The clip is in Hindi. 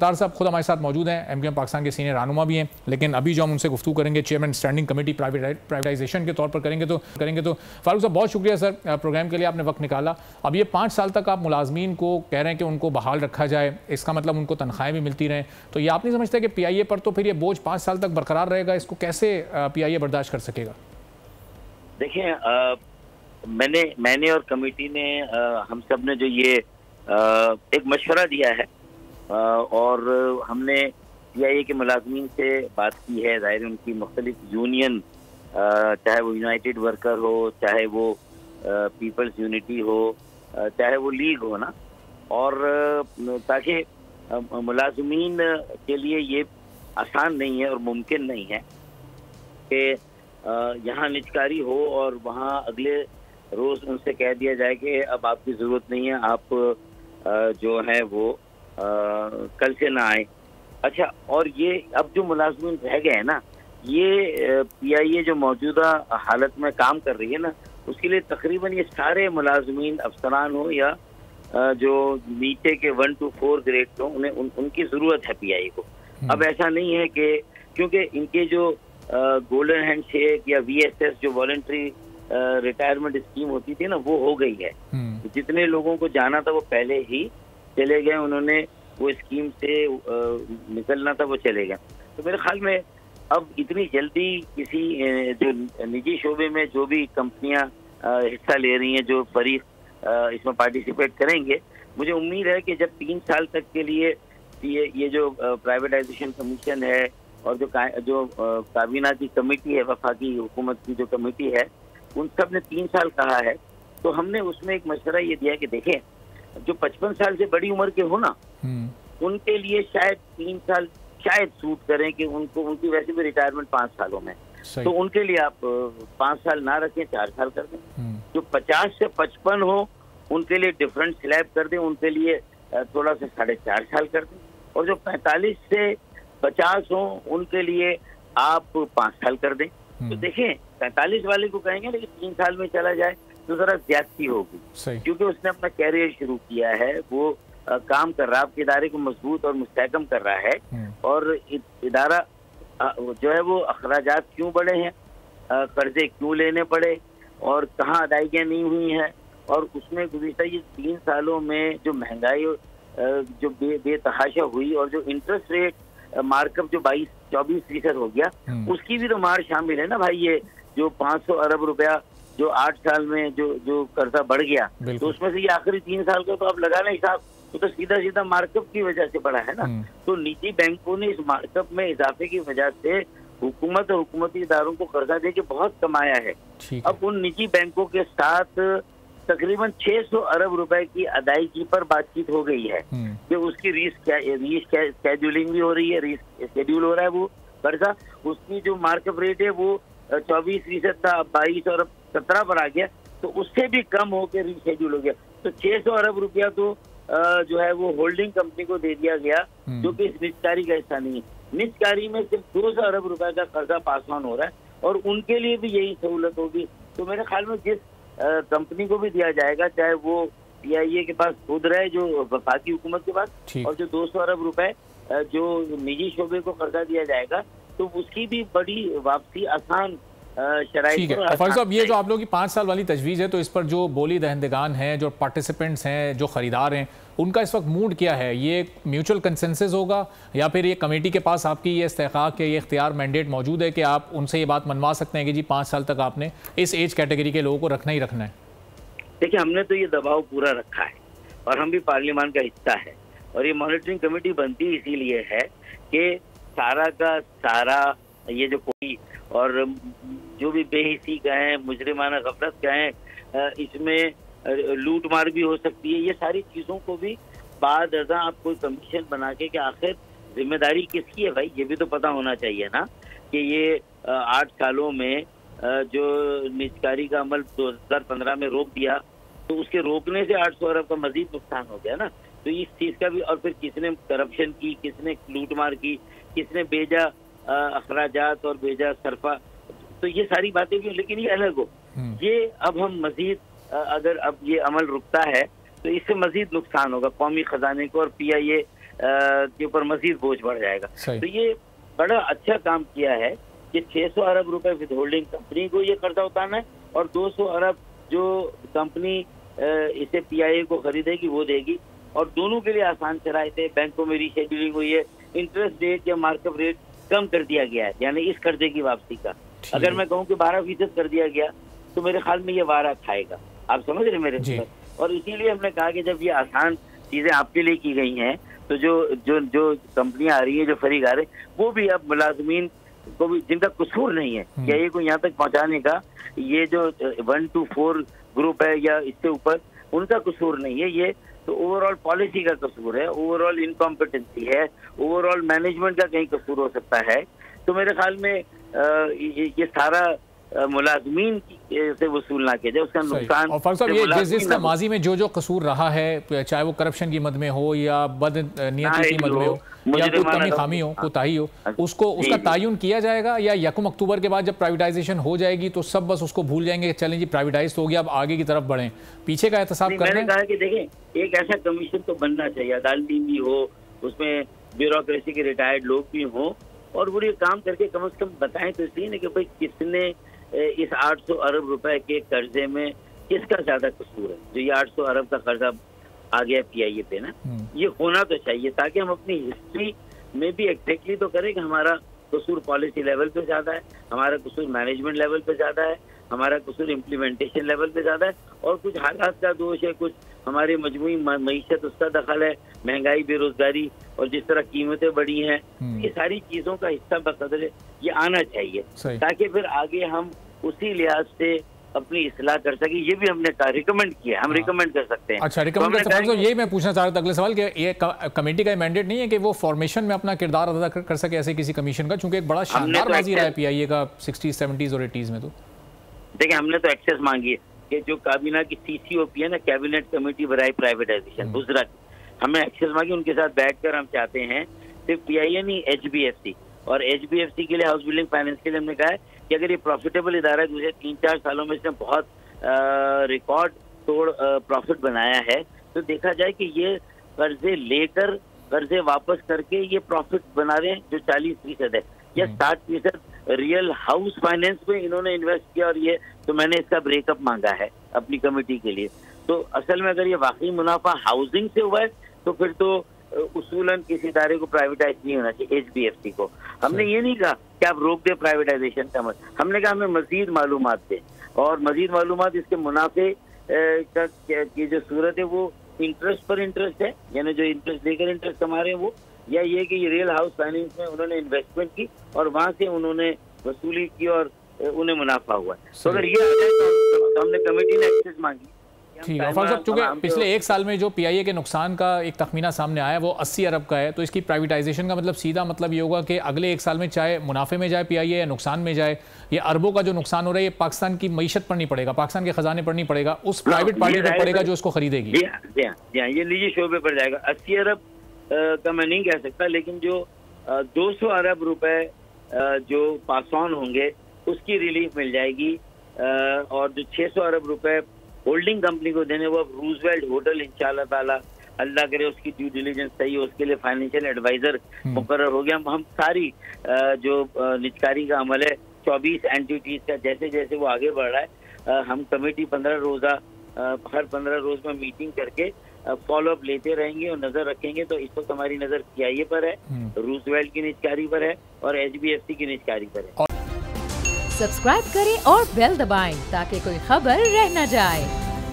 तार साहब खुद हमारे साथ मौजूद हैं। एम पाकिस्तान के सीनियर रहनुमा भी हैं। लेकिन अभी जो हम उनसे गुफ्तू करेंगे चेयरमैन स्टैंडिंग कमेटी प्राइवेटाइजेशन के तौर पर करेंगे तो करेंगे तो फारूक साहब, बहुत शुक्रिया सर प्रोग्राम के लिए आपने वक्त निकाला। अब ये पाँच साल तक आप मुलाजमीन को कह रहे हैं कि उनको बहाल रखा जाए, इसका मतलब उनको तनख्वाहें भी मिलती रहें। तो ये आप नहीं समझते कि पी आई ए पर तो फिर ये बोझ पाँच साल तक बरकरार रहेगा? इसको कैसे पी आई ए बर्दाश्त कर सकेगा? देखिए मैंने मैंने और कमेटी ने हम सबने जो ये एक मशवरा दिया है और हमने पी के मुलाजमीन से बात की है, ज़ाहिर उनकी मुख्तलिफ़ यूनियन चाहे वो यूनाइटेड वर्कर हो, चाहे वो पीपल्स यूनिटी हो चाहे वो लीग हो ना। और ताकि मुलाजमीन के लिए ये आसान नहीं है और मुमकिन नहीं है कि यहाँ निचकारी हो और वहाँ अगले रोज़ उनसे कह दिया जाए कि अब आपकी ज़रूरत नहीं है, आप जो है वो कल से ना आए अच्छा और ये अब जो मुलाजमिन रह गए हैं ना ये पीआईए जो मौजूदा हालत में काम कर रही है ना उसके लिए तकरीबन ये सारे मुलाजमीन अफसरान हो या जो नीचे के वन टू फोर ग्रेड हो उन्हें उन, उनकी ज़रूरत है पीआई को हम्म। अब ऐसा नहीं है कि क्योंकि इनके जो गोल्डन हैंड शेक या वीएसएस जो वॉलेंट्री रिटायरमेंट स्कीम होती थी ना वो हो गई है हम्म। जितने लोगों को जाना था वो पहले ही चले गए उन्होंने वो स्कीम से निकलना था वो चले गए। तो मेरे ख्याल में अब इतनी जल्दी किसी जो निजी शोबे में जो भी कंपनियाँ हिस्सा ले रही हैं जो फरीक इसमें पार्टिसिपेट करेंगे मुझे उम्मीद है कि जब तीन साल तक के लिए ये ये जो प्राइवेटाइजेशन कमीशन है और जो का, जो काबीना की कमेटी है वफाकी हुकूमत की जो कमेटी है उन सबने तीन साल कहा है तो हमने उसमें एक मशवरा ये दिया कि देखें जो पचपन साल से बड़ी उम्र के हो ना हम्म। उनके लिए शायद तीन साल शायद सूट करें कि उनको उनकी वैसे भी रिटायरमेंट पाँच सालों में तो उनके लिए आप पाँच साल ना रखें चार साल कर दें हम्म। जो पचास से पचपन हो उनके लिए डिफरेंट स्लैब कर दें उनके लिए थोड़ा सा साढ़े चार साल कर दें और जो पैंतालीस से पचास हो उनके लिए आप पाँच साल कर दें तो हम्म। देखें पैंतालीस वाले को कहेंगे लेकिन तीन साल में चला जाए तो जरा ज्यादती होगी। क्योंकि उसने अपना कैरियर शुरू किया है वो आ, काम कर रहा है आपके इदारे को मज़बूत और मुस्तकम कर रहा है। हम्म। और इदारा जो है वो अखराज क्यों बढ़े हैं? कर्जे क्यों लेने पड़े? और कहाँ अदायगियाँ नहीं हुई हैं? और उसमें गुजशत ये तीन सालों में जो महँगाई जो बे बेतहाशा हुई और जो इंटरेस्ट रेट मार्कअप जो बाईस चौबीस फ़ीसद हो गया हम्म। उसकी भी तो मार शामिल है ना भाई ये जो 500 अरब रुपया जो आठ साल में जो जो कर्जा बढ़ गया तो उसमें से ये आखिरी तीन साल का तो आप लगा लें हिसाब तो, तो सीधा सीधा मार्कअप की वजह से बढ़ा है ना। हम्म। तो निजी बैंकों ने इस मार्कअप में इजाफे की वजह से हुकूमत और हुकूमती इदारों को कर्जा दे के बहुत कमाया है। अब उन निजी बैंकों के साथ तकरीबन 600 अरब रुपए की अदायगी पर बातचीत हो गई है। हम्म। कि उसकी रीस रीस्केड्यूलिंग भी हो रही है रीस शेड्यूल हो रहा है वो कर्जा। उसकी जो मार्कअप रेट है वो चौबीस फ़ीसद था बाईस और सत्रह पर आ गया तो उससे भी कम होकर रिशेड्यूल हो गया। तो छह सौ अरब रुपया तो जो है वो होल्डिंग कंपनी को दे दिया गया हम्म। जो कि इस निजकारी का हिस्सा नहीं है। निजकारी में सिर्फ़ दो सौ अरब रुपए का कर्जा पास ऑन हो रहा है और उनके लिए भी यही सहूलत होगी। तो मेरे ख्याल में जिस कंपनी को भी दिया जाएगा चाहे वो पी के पास खुद रहे जो वफाकी हुकूमत के पास और जो दो सौ अरब रुपए जो निजी शोबे को कर्जा दिया जाएगा तो उसकी भी बड़ी वापसी आसान ठीक है। साहब ये जो आप लोगों की पाँच साल वाली तजवीज़ है तो इस पर जो बोली दहंदगान हैं जो पार्टिसिपेंट्स हैं जो ख़रीदार हैं उनका इस वक्त मूड क्या है? ये म्यूचुअल कंसेंसस होगा या फिर ये कमेटी के पास आपकी ये इस्तेकाक के ये इख्तियार मैंडेट मौजूद है कि आप उनसे ये बात मनवा सकते हैं कि जी पाँच साल तक आपने इस एज कैटेगरी के लोगों को रखना ही रखना है? देखिए हमने तो ये दबाव पूरा रखा है और हम भी पार्लियामान का हिस्सा है और ये मॉनिटरिंग कमेटी बनती इसीलिए है कि सारा का सारा ये जो कोई और जो भी बेहिसी का है मुजरिमाना गफलत का है इसमें लूट मार भी हो सकती है। ये सारी चीज़ों को भी बाद अजा आप कोई कमीशन बना के कि आखिर ज़िम्मेदारी किसकी है भाई? ये भी तो पता होना चाहिए ना कि ये आठ सालों में जो निजकारी का अमल 2015 में रोक दिया तो उसके रोकने से 800 अरब का मजीद नुकसान हो गया ना। तो इस चीज़ का भी और फिर किसने करप्शन की, किसने लूट मार की, किसने बेजा अखराज और बेजा सरफा तो ये सारी बातें भी लेकिन ये अलग हो। हम्म। ये अब हम मजीद अगर अब ये अमल रुकता है तो इससे मजीद नुकसान होगा कौमी खजाने को और पी आई ए के ऊपर मजीद बोझ बढ़ जाएगा। तो ये बड़ा अच्छा काम किया है कि 600 अरब रुपए विद होल्डिंग कंपनी को ये कर्जा उतारना है और 200 अरब जो कंपनी इसे पीआईए को खरीदेगी वो देगी। और दोनों के लिए आसान शराइतें बैंकों में रीशेड्यूलिंग हुई है इंटरेस्ट रेट या मार्कअप रेट कम कर दिया गया है यानी इस कर्जे की वापसी का। अगर मैं कहूँ कि बारह फ़ीसद कर दिया गया तो मेरे ख्याल में ये वारा खाएगा। आप समझ रहे मेरे? और इसीलिए हमने कहा कि जब ये आसान चीज़ें आपके लिए की गई हैं तो जो जो जो कंपनियाँ आ रही हैं जो फरीक आ रहे वो भी अब मुलाजमीन को भी जिनका कसूर नहीं है क्या या ये को यहाँ तक पहुँचाने का ये जो वन टू फोर ग्रुप है या इसके ऊपर उनका कसूर नहीं है। ये तो ओवरऑल पॉलिसी का कसूर है ओवरऑल इनकॉम्पिटेंसी है ओवरऑल मैनेजमेंट का कहीं कसूर हो सकता है। तो मेरे ख्याल में ये, ये सारा मुलाजमीन से वसूल ना किया जाए उसका नुकसान और फारूक साहब ये जिस जिसका माजी में जो जो कसूर रहा है चाहे वो करप्शन की मद में हो या बद नियति की मद में हो, या कोई कमी खामी हो। कोताही हो हाँ। उसको उसका। तायुन किया जाएगा या यकम अक्टूबर के बाद जब प्राइवेटाइजेशन हो जाएगी तो सब बस उसको भूल जाएँगे चलें जी प्राइवेटाइज तो हो गया अब आगे की तरफ़ बढ़ें पीछे का एहतसाब कर मैंने कहा कि देखें एक ऐसा कमीशन तो बनना चाहिए अदालती भी हो उसमें ब्यूरोक्रेसी के रिटायर्ड लोग भी हों और वो ये काम करके कम से कम बताएँ तो इसलिए ना कि भाई किसने इस 800 अरब रुपए के कर्जे में किसका ज़्यादा कसूर है जो ये 800 अरब का कर्जा आ गया पीआईए पे ना। ये होना तो चाहिए ताकि हम अपनी हिस्ट्री में भी एग्जैक्टली तो करें कि हमारा कसूर पॉलिसी लेवल पे ज़्यादा है हमारा कसूर मैनेजमेंट लेवल पे ज़्यादा है हमारा कसूर इम्प्लीमेंटेशन लेवल पे ज़्यादा है और कुछ हालात का दोष है कुछ हमारी मजमू मीशत उसका दखल है महँगाई बेरोजगारी और जिस तरह कीमतें बढ़ी हैं हम्म। ये सारी चीज़ों का हिस्सा बकदर ये आना चाहिए ताकि फिर आगे हम उसी लिहाज से अपनी इसलाह कर सके। ये भी हमने कहा रिकमेंड किया हम हाँ। रिकमेंड कर सकते हैं। अच्छा तो रिकमेंड हमने कर सकते यही मैं पूछना चाह रहा था अगले सवाल कि ये कमेटी का मैंडेट नहीं है कि वो फॉर्मेशन में अपना किरदार अदा कर, कर सके ऐसे किसी कमीशन का? चूँकि एक बड़ा शानदार तो रहा है पीआईए का सिक्सटीज सेवेंटीज और एटीज में तो। देखिए हमने तो एक्सेस मांगी है। कि जो काबीना की सीसीओपी है ना कैबिनेट कमेटी बराई प्राइवेटाइजेशन। गुजरात हमने एक्सेस मांगी उनके साथ बैठकर हम चाहते हैं सिर्फ़ पीआईए नहीं एच बी एफ़ सी और एच बी एफ़ सी के लिए हाउस बिल्डिंग फाइनेंस के लिए हमने कहा है कि अगर ये प्रॉफिटेबल इदारा है दूसरे तीन चार सालों में इसने बहुत रिकॉर्ड तोड़ प्रॉफिट बनाया है तो देखा जाए कि ये कर्जे लेकर कर्जे वापस करके ये प्रॉफिट बना रहे हैं जो चालीस फ़ीसद है या हम्म। साठ फ़ीसद रियल हाउस फाइनेंस में इन्होंने इन्वेस्ट किया और ये तो मैंने इसका ब्रेकअप मांगा है अपनी कमेटी के लिए। तो असल में अगर ये वाकई मुनाफा हाउसिंग से हुआ है तो फिर तो उसूलन किसी इदारे को प्राइवेटाइज नहीं होना चाहिए एच को। हमने ये नहीं कहा कि आप रोक दे प्राइवेटाइजेशन का मत। हमने कहा हमें मजीद मालूम दें। और मजीद मालूम इसके मुनाफे का की जो सूरत है वो इंटरेस्ट पर इंटरेस्ट है यानी जो इंटरेस्ट देकर इंटरेस्ट कमा रहे हैं वो या ये कि ये रियल हाउस फाइनेंस में उन्होंने इन्वेस्टमेंट की और वहाँ से उन्होंने वसूली की और उन्हें मुनाफा हुआ। है तो अगर ये आ जाए तो तो हमने कमेटी ने एक्सेस मांगी। ठीक है साहब चूँकि पिछले एक साल में जो पीआईए के नुकसान का एक तखमीना सामने आया वो 80 अरब का है तो इसकी प्राइवेटाइजेशन का मतलब सीधा मतलब ये होगा कि अगले एक साल में चाहे मुनाफे में जाए पीआईए या नुकसान में जाए ये अरबों का जो नुकसान हो रहा है ये पाकिस्तान की मीशत पर नहीं पड़ेगा पाकिस्तान के खजाने पर नहीं पड़ेगा उस प्राइवेट पार्टी पर पड़ेगा जो इसको खरीदेगी। हाँ हाँ हाँ ये निजी शोबे पर जाएगा। अस्सी अरब का मैं नहीं कह सकता लेकिन जो दो सौ अरब रुपए जो पास ऑन होंगे उसकी रिलीफ मिल जाएगी और जो 600 अरब रुपए होल्डिंग कंपनी को देने वो अब रूजवेल्ट होटल इंशाल्लाह ताला अल्लाह करे उसकी ड्यू डिलीजेंस सही हो उसके लिए फाइनेंशियल एडवाइजर। मुकर हो गया हम हम सारी जो निचकारी का अमल है चौबीस एंटिटीज का जैसे जैसे वो आगे बढ़ रहा है हम कमेटी पंद्रह रोजा हर पंद्रह रोज में मीटिंग करके फॉलो अप लेते रहेंगे और नज़र रखेंगे तो इस वक्त हमारी नज़र सीआईए पर है रूस रूजवेल्ट की निचकारी पर है और एच की निचकारी पर है। सब्सक्राइब करें और बेल दबाएँ ताकि कोई खबर रह न जाए।